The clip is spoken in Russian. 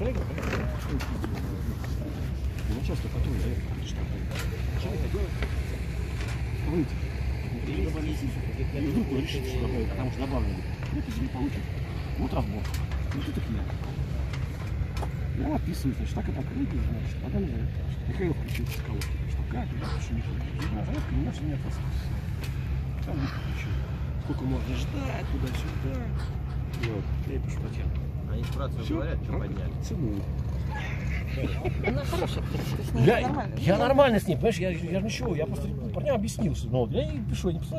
Ну, часто потом, я это что Что это делать? Выйти. И вдруг он решит, что добавить, потому что добавлено. Это не получит. Вот разбор. Вот это книга. Я описываю, значит, так и так выйдет, значит, а далее Михаил включил с колодки, что как, пишу, не зарядка, меня все не отпускается. Там не включил. Сколько можно ждать, туда-сюда. Вот, я пишу Татьяну. Они спрашивают, Все, говорят, что подняли. Целую. Она хорошая, Я, нормально. я нормально с ним, понимаешь, я, я же ничего, я просто парням объяснил, что ну, я ей пишу, я не писал.